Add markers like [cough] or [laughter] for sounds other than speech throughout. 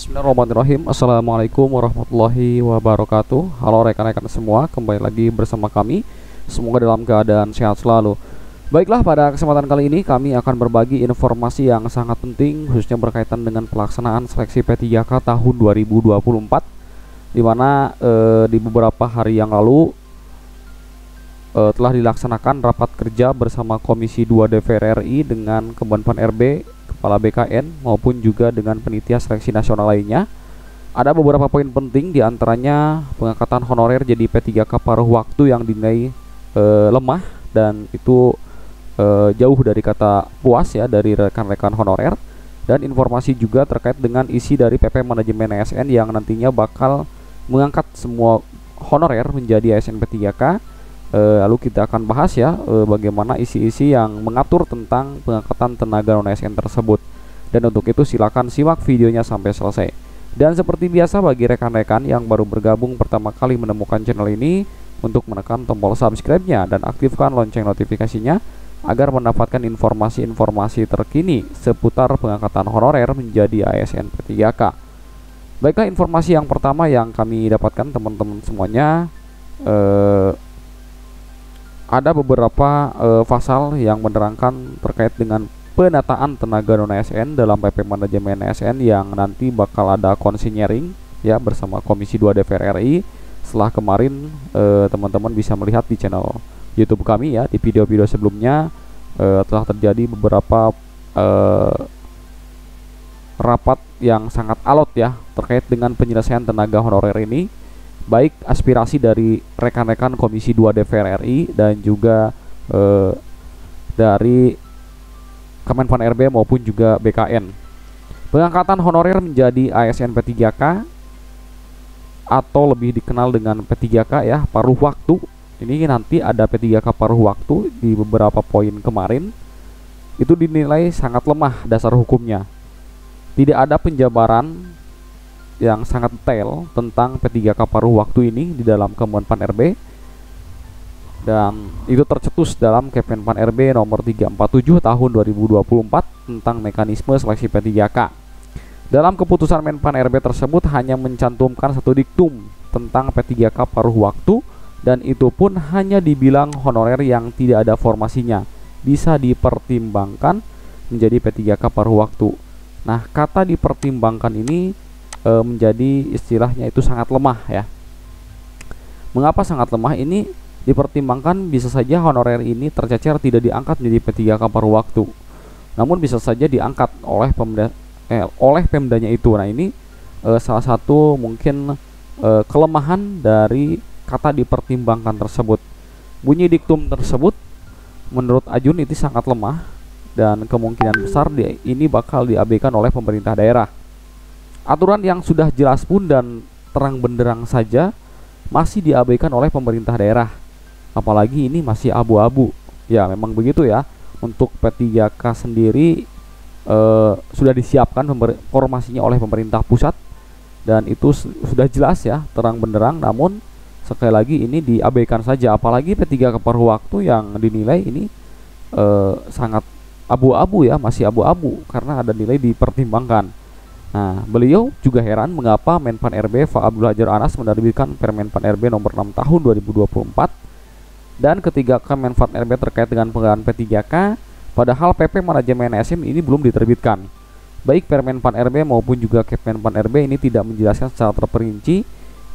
Bismillahirrahmanirrahim. Assalamualaikum warahmatullahi wabarakatuh. Halo rekan-rekan semua Kembali lagi bersama kami. Semoga dalam keadaan sehat selalu. Baiklah pada kesempatan kali ini Kami akan berbagi informasi yang sangat penting Khususnya berkaitan dengan pelaksanaan seleksi P3K tahun 2024 Di mana eh, di beberapa hari yang lalu eh, Telah dilaksanakan rapat kerja bersama Komisi 2 DPR RI Dengan Kemenpan RB Kepala BKN maupun juga dengan penitia seleksi nasional lainnya. Ada beberapa poin penting di antaranya pengangkatan honorer jadi P3K paruh waktu yang dinilai e, lemah dan itu e, jauh dari kata puas ya dari rekan-rekan honorer dan informasi juga terkait dengan isi dari PP manajemen ASN yang nantinya bakal mengangkat semua honorer menjadi ASN P3K e, lalu kita akan bahas ya e, bagaimana isi-isi yang mengatur tentang pengangkatan tenaga non ASN tersebut. Dan untuk itu silakan simak videonya sampai selesai. Dan seperti biasa bagi rekan-rekan yang baru bergabung pertama kali menemukan channel ini untuk menekan tombol subscribe-nya dan aktifkan lonceng notifikasinya agar mendapatkan informasi-informasi terkini seputar pengangkatan honorer menjadi ASN P3K. Baiklah informasi yang pertama yang kami dapatkan teman-teman semuanya eh, ada beberapa uh, pasal yang menerangkan terkait dengan penataan tenaga non ASN dalam PP manajemen ASN yang nanti bakal ada konsinyering ya bersama Komisi 2 DPR RI. Setelah kemarin teman teman-teman bisa melihat di channel YouTube kami ya di video-video sebelumnya uh, telah terjadi beberapa uh, rapat yang sangat alot ya terkait dengan penyelesaian tenaga honorer ini baik aspirasi dari rekan-rekan Komisi 2 DPR RI dan juga eh, dari Kemenpan RB maupun juga BKN. Pengangkatan honorer menjadi ASN P3K atau lebih dikenal dengan P3K ya, paruh waktu. Ini nanti ada P3K paruh waktu di beberapa poin kemarin. Itu dinilai sangat lemah dasar hukumnya. Tidak ada penjabaran yang sangat detail tentang P3K paruh waktu ini di dalam Kemenpan RB dan itu tercetus dalam Kemenpan RB nomor 347 tahun 2024 tentang mekanisme seleksi P3K. Dalam keputusan Menpan RB tersebut hanya mencantumkan satu diktum tentang P3K paruh waktu dan itu pun hanya dibilang honorer yang tidak ada formasinya bisa dipertimbangkan menjadi P3K paruh waktu. Nah, kata dipertimbangkan ini e, menjadi istilahnya itu sangat lemah ya. Mengapa sangat lemah ini dipertimbangkan bisa saja honorer ini tercecer tidak diangkat menjadi P3K paruh waktu. Namun bisa saja diangkat oleh pemda eh, oleh pemdanya itu. Nah, ini e, salah satu mungkin e, kelemahan dari kata dipertimbangkan tersebut. Bunyi diktum tersebut menurut Ajun itu sangat lemah dan kemungkinan besar ini bakal diabaikan oleh pemerintah daerah. Aturan yang sudah jelas pun dan terang benderang saja masih diabaikan oleh pemerintah daerah. Apalagi ini masih abu-abu. Ya, memang begitu ya. Untuk P3K sendiri eh, sudah disiapkan formasinya oleh pemerintah pusat dan itu sudah jelas ya, terang benderang namun sekali lagi ini diabaikan saja apalagi P3K per waktu yang dinilai ini eh, sangat abu-abu ya, masih abu-abu karena ada nilai dipertimbangkan. Nah, beliau juga heran mengapa Menpan RB Fa Abdul Hajar Anas menerbitkan Permenpan RB nomor 6 tahun 2024 dan ketiga Kemenpan RB terkait dengan penggunaan P3K padahal PP manajemen SM ini belum diterbitkan. Baik Permenpan RB maupun juga Kemenpan RB ini tidak menjelaskan secara terperinci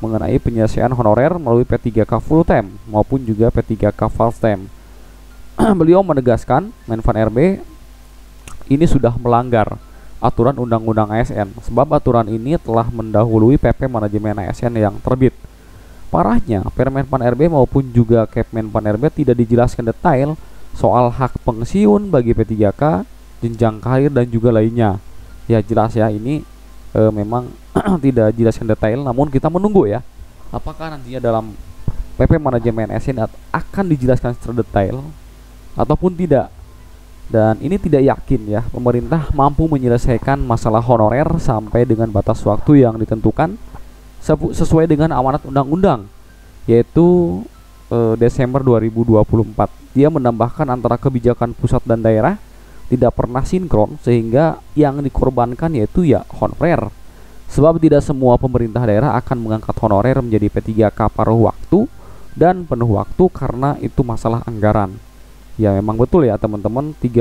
mengenai penyelesaian honorer melalui P3K full time maupun juga P3K false time. [clears throat] beliau menegaskan Menpan RB ini sudah melanggar aturan Undang-Undang ASN sebab aturan ini telah mendahului PP manajemen ASN yang terbit. Parahnya, Permenpan RB maupun juga Kepmenpan RB tidak dijelaskan detail soal hak pensiun bagi P3K, jenjang karir dan juga lainnya. Ya jelas ya ini e, memang [clears throat] tidak dijelaskan detail namun kita menunggu ya. Apakah nantinya dalam PP manajemen ASN akan dijelaskan secara detail ataupun tidak dan ini tidak yakin ya pemerintah mampu menyelesaikan masalah honorer sampai dengan batas waktu yang ditentukan sesuai dengan amanat undang-undang yaitu e, Desember 2024. Dia menambahkan antara kebijakan pusat dan daerah tidak pernah sinkron sehingga yang dikorbankan yaitu ya honorer. Sebab tidak semua pemerintah daerah akan mengangkat honorer menjadi P3K paruh waktu dan penuh waktu karena itu masalah anggaran. Ya memang betul ya teman-teman 30%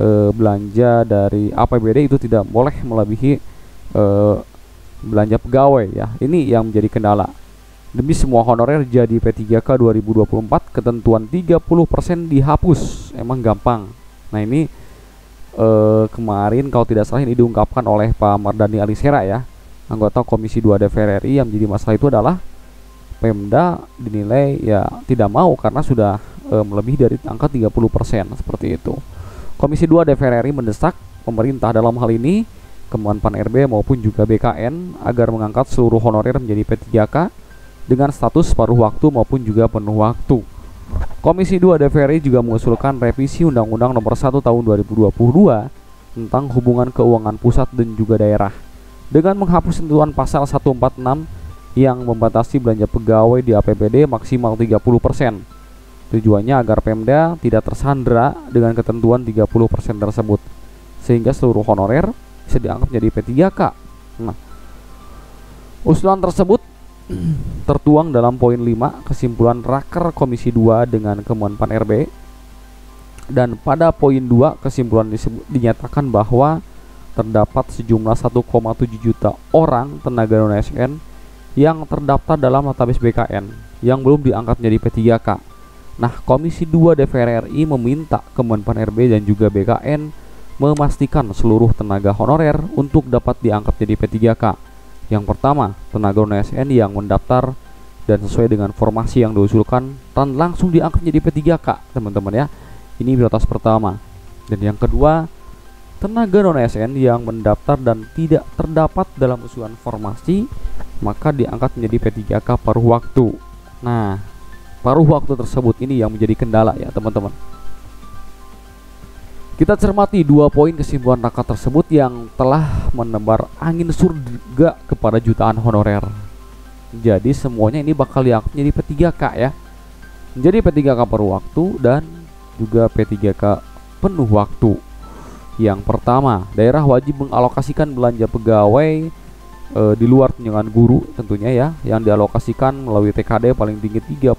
e, belanja dari APBD itu tidak boleh melebihi e, belanja pegawai ya. Ini yang menjadi kendala. Demi semua honorer jadi P3K 2024 ketentuan 30% dihapus. Emang gampang. Nah, ini eh, kemarin kalau tidak salah ini diungkapkan oleh Pak Mardani Alisera ya, anggota Komisi 2 DPR RI yang menjadi masalah itu adalah Pemda dinilai ya tidak mau karena sudah e, melebihi dari angka 30% seperti itu. Komisi 2 DPR RI mendesak pemerintah dalam hal ini Kemenpan RB maupun juga BKN agar mengangkat seluruh honorer menjadi P3K dengan status paruh waktu maupun juga penuh waktu. Komisi 2 DPR RI juga mengusulkan revisi Undang-Undang Nomor 1 Tahun 2022 tentang hubungan keuangan pusat dan juga daerah dengan menghapus tentuan pasal 146 yang membatasi belanja pegawai di APBD maksimal 30%. Tujuannya agar Pemda tidak tersandra dengan ketentuan 30% tersebut sehingga seluruh honorer bisa dianggap menjadi P3K. Nah, usulan tersebut [clears throat] tertuang dalam poin 5 kesimpulan Raker Komisi 2 dengan Kemenpan RB dan pada poin 2 kesimpulan disebut, dinyatakan bahwa terdapat sejumlah 1,7 juta orang tenaga non ASN yang terdaftar dalam database BKN yang belum diangkat menjadi P3K. Nah, Komisi 2 DPR RI meminta Kemenpan RB dan juga BKN memastikan seluruh tenaga honorer untuk dapat diangkat jadi P3K. Yang pertama, tenaga ASN yang mendaftar dan sesuai dengan formasi yang diusulkan dan langsung diangkat jadi P3K, teman-teman ya. Ini prioritas pertama. Dan yang kedua, tenaga non ASN yang mendaftar dan tidak terdapat dalam usulan formasi maka diangkat menjadi P3K paruh waktu. Nah, paruh waktu tersebut ini yang menjadi kendala ya teman-teman. Kita cermati dua poin kesimpulan rakat tersebut yang telah menebar angin surga kepada jutaan honorer. Jadi semuanya ini bakal diangkat menjadi P3K ya. Menjadi P3K paruh waktu dan juga P3K penuh waktu. Yang pertama, daerah wajib mengalokasikan belanja pegawai e, di luar tunjangan guru tentunya ya yang dialokasikan melalui TKD paling tinggi 30%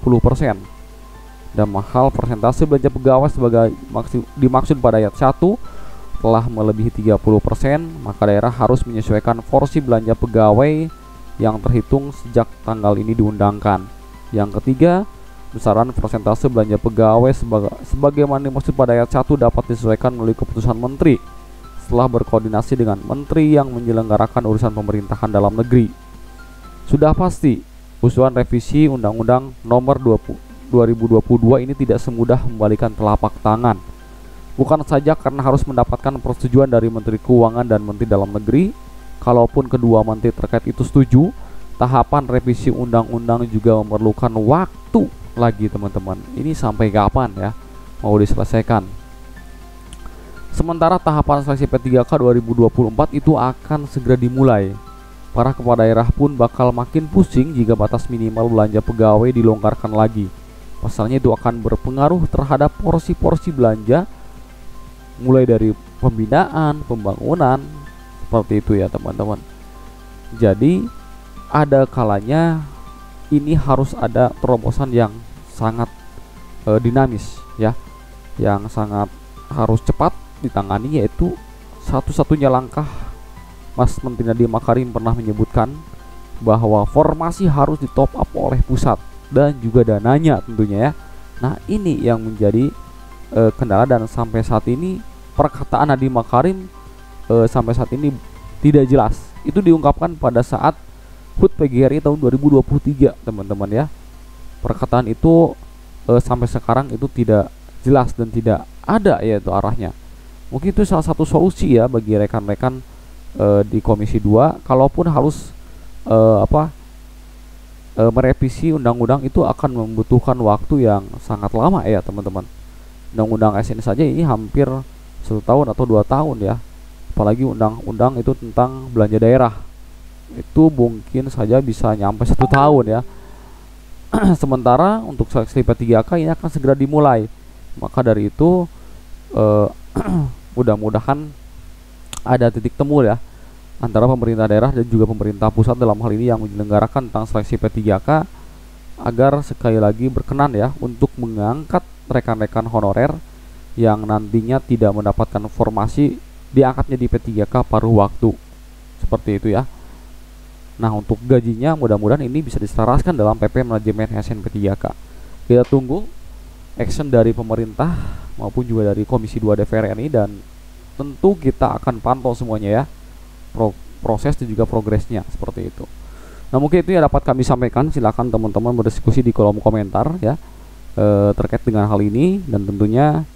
dan mahal persentase belanja pegawai sebagai maksud, dimaksud pada ayat 1 telah melebihi 30% maka daerah harus menyesuaikan porsi belanja pegawai yang terhitung sejak tanggal ini diundangkan. Yang ketiga besaran persentase belanja pegawai sebagai sebagaimana dimaksud pada ayat 1 dapat disesuaikan melalui keputusan menteri setelah berkoordinasi dengan menteri yang menyelenggarakan urusan pemerintahan dalam negeri. Sudah pasti, usulan revisi Undang-Undang Nomor 20, 2022 ini tidak semudah membalikan telapak tangan. Bukan saja karena harus mendapatkan persetujuan dari Menteri Keuangan dan Menteri Dalam Negeri, kalaupun kedua menteri terkait itu setuju, tahapan revisi undang-undang juga memerlukan waktu lagi teman-teman. Ini sampai kapan ya mau diselesaikan? Sementara tahapan seleksi P3K 2024 itu akan segera dimulai. Para kepala daerah pun bakal makin pusing jika batas minimal belanja pegawai dilonggarkan lagi. Pasalnya itu akan berpengaruh terhadap porsi-porsi belanja mulai dari pembinaan, pembangunan, seperti itu ya teman-teman. Jadi ada kalanya ini harus ada terobosan yang sangat e, dinamis ya, yang sangat harus cepat ditangani yaitu satu-satunya langkah Mas Menteri Nadiem Makarim pernah menyebutkan bahwa formasi harus ditop up oleh pusat dan juga dananya tentunya ya. Nah, ini yang menjadi e, kendala dan sampai saat ini perkataan Nadiem Makarim e, sampai saat ini tidak jelas. Itu diungkapkan pada saat HUT PGRI tahun 2023, teman-teman ya. Perkataan itu e, sampai sekarang itu tidak jelas dan tidak ada yaitu arahnya. Mungkin itu salah satu solusi ya bagi rekan-rekan e, di Komisi 2 kalaupun harus e, apa e, merevisi undang-undang itu akan membutuhkan waktu yang sangat lama ya teman-teman. Undang-undang SN saja ini hampir satu tahun atau dua tahun ya. Apalagi undang-undang itu tentang belanja daerah itu mungkin saja bisa nyampe satu tahun ya. [clears throat] Sementara untuk seleksi P3K ini akan segera dimulai. Maka dari itu [clears throat] mudah-mudahan ada titik temu ya antara pemerintah daerah dan juga pemerintah pusat dalam hal ini yang menyelenggarakan tentang seleksi P3K agar sekali lagi berkenan ya untuk mengangkat rekan-rekan honorer yang nantinya tidak mendapatkan formasi diangkatnya di P3K paruh waktu. Seperti itu ya. Nah, untuk gajinya mudah-mudahan ini bisa diselaraskan dalam PP manajemen SN P3K. Kita tunggu action dari pemerintah maupun juga dari Komisi 2 DPR RI dan tentu kita akan pantau semuanya ya. Pro proses dan juga progresnya seperti itu. Nah, mungkin itu yang dapat kami sampaikan. Silakan teman-teman berdiskusi di kolom komentar ya e, terkait dengan hal ini dan tentunya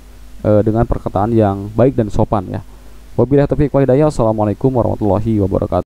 e, dengan perkataan yang baik dan sopan ya. Wabillahi taufiq walhidayah. Assalamualaikum warahmatullahi wabarakatuh.